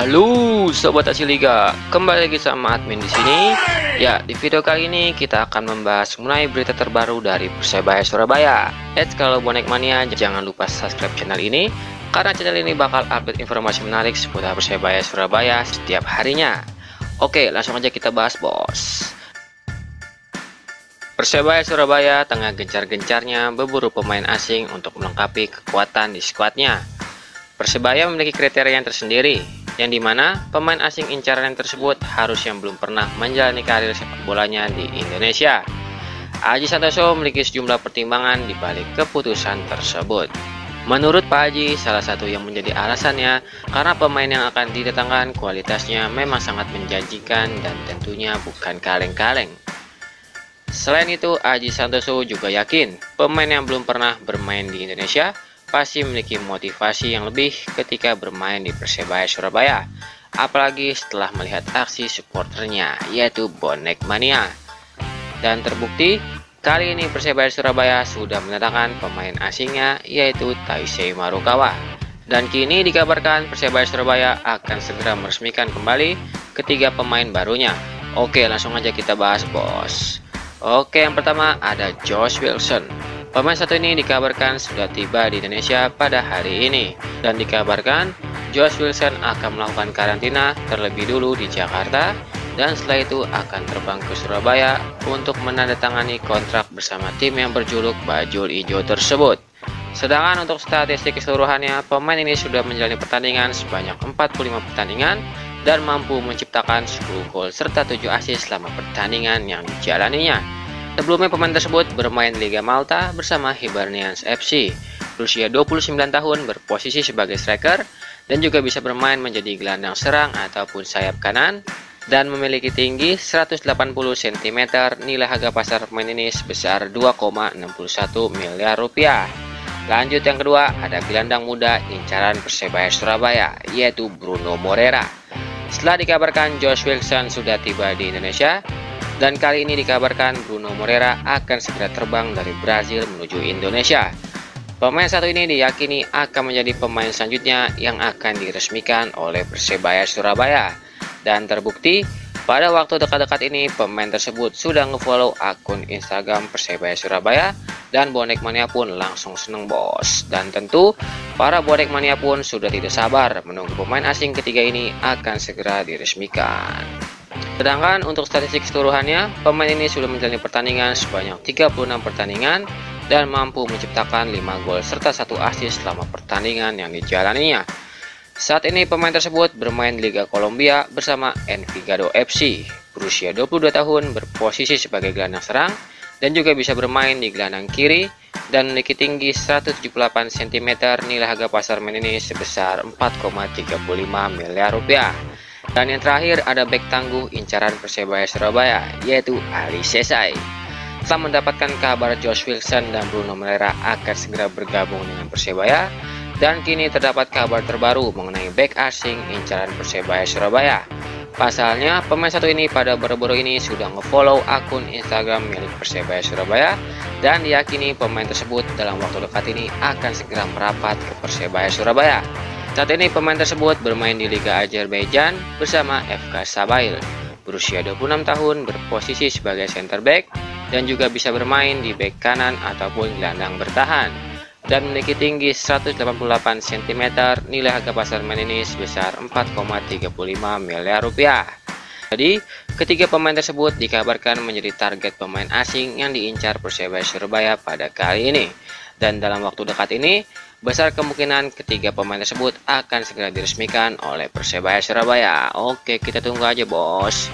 Halo sobat Aksi Liga, kembali lagi sama admin di sini. Ya, di video kali ini kita akan membahas mengenai berita terbaru dari Persebaya Surabaya. Eits, kalau bonek mania jangan lupa subscribe channel ini karena channel ini bakal update informasi menarik seputar Persebaya Surabaya setiap harinya. Oke, langsung aja kita bahas, Bos. Persebaya Surabaya tengah gencar-gencarnya berburu pemain asing untuk melengkapi kekuatan di skuadnya. Persebaya memiliki kriteria yang tersendiri, yang di mana pemain asing incaran tersebut harus yang belum pernah menjalani karir sepak bolanya di Indonesia. Aji Santoso memiliki sejumlah pertimbangan di balik keputusan tersebut. Menurut Pak Haji, salah satu yang menjadi alasannya karena pemain yang akan didatangkan kualitasnya memang sangat menjanjikan dan tentunya bukan kaleng-kaleng. Selain itu, Aji Santoso juga yakin pemain yang belum pernah bermain di Indonesia pasti memiliki motivasi yang lebih ketika bermain di Persebaya Surabaya, apalagi setelah melihat aksi supporternya, yaitu Bonek Mania. Dan terbukti, kali ini Persebaya Surabaya sudah mendatangkan pemain asingnya, yaitu Taisei Marukawa. Dan kini dikabarkan Persebaya Surabaya akan segera meresmikan kembali ketiga pemain barunya. Oke, langsung aja kita bahas, bos. Oke, yang pertama ada Josh Wilson. Pemain satu ini dikabarkan sudah tiba di Indonesia pada hari ini dan dikabarkan Josh Wilson akan melakukan karantina terlebih dulu di Jakarta dan setelah itu akan terbang ke Surabaya untuk menandatangani kontrak bersama tim yang berjuluk Bajul Ijo tersebut. Sedangkan untuk statistik keseluruhannya, pemain ini sudah menjalani pertandingan sebanyak 45 pertandingan dan mampu menciptakan 10 gol serta 7 assist selama pertandingan yang dijalaninya. Sebelumnya pemain tersebut bermain Liga Malta bersama Hibernians FC. Berusia 29 tahun berposisi sebagai striker dan juga bisa bermain menjadi gelandang serang ataupun sayap kanan dan memiliki tinggi 180 cm nilai harga pasar pemain ini sebesar 2,61 miliar rupiah. Lanjut yang kedua ada gelandang muda incaran Persebaya Surabaya yaitu Bruno Morera. Setelah dikabarkan Josh Wilson sudah tiba di Indonesia, dan kali ini dikabarkan Bruno Moreira akan segera terbang dari Brazil menuju Indonesia. Pemain satu ini diyakini akan menjadi pemain selanjutnya yang akan diresmikan oleh Persebaya Surabaya. Dan terbukti, pada waktu dekat-dekat ini pemain tersebut sudah ngefollow akun Instagram Persebaya Surabaya dan bonek mania pun langsung seneng bos. Dan tentu para bonek mania pun sudah tidak sabar menunggu pemain asing ketiga ini akan segera diresmikan. Sedangkan untuk statistik keseluruhannya, pemain ini sudah menjalani pertandingan sebanyak 36 pertandingan dan mampu menciptakan 5 gol serta satu assist selama pertandingan yang dijalaninya. Saat ini pemain tersebut bermain Liga Kolombia bersama Envigado FC, berusia 22 tahun, berposisi sebagai gelandang serang dan juga bisa bermain di gelandang kiri dan memiliki tinggi 178 cm nilai harga pasar main ini sebesar 4,35 miliar rupiah. Dan yang terakhir ada back tangguh incaran Persebaya Surabaya yaitu Ali Sesai. Setelah mendapatkan kabar Josh Wilson dan Bruno Moreira akan segera bergabung dengan Persebaya dan kini terdapat kabar terbaru mengenai back asing incaran Persebaya Surabaya. Pasalnya, pemain satu ini pada baru-baru ini sudah ngefollow akun Instagram milik Persebaya Surabaya dan diyakini pemain tersebut dalam waktu dekat ini akan segera merapat ke Persebaya Surabaya. Saat ini pemain tersebut bermain di Liga Azerbaijan bersama FK Sabail. Berusia 26 tahun, berposisi sebagai center back dan juga bisa bermain di back kanan ataupun gelandang bertahan dan memiliki tinggi 188 cm nilai harga pasar main ini sebesar 4,35 miliar rupiah. Jadi, ketiga pemain tersebut dikabarkan menjadi target pemain asing yang diincar Persebaya Surabaya pada kali ini. Dan dalam waktu dekat ini, Besar kemungkinan ketiga pemain tersebut akan segera diresmikan oleh Persebaya Surabaya. Oke, kita tunggu aja, Bos.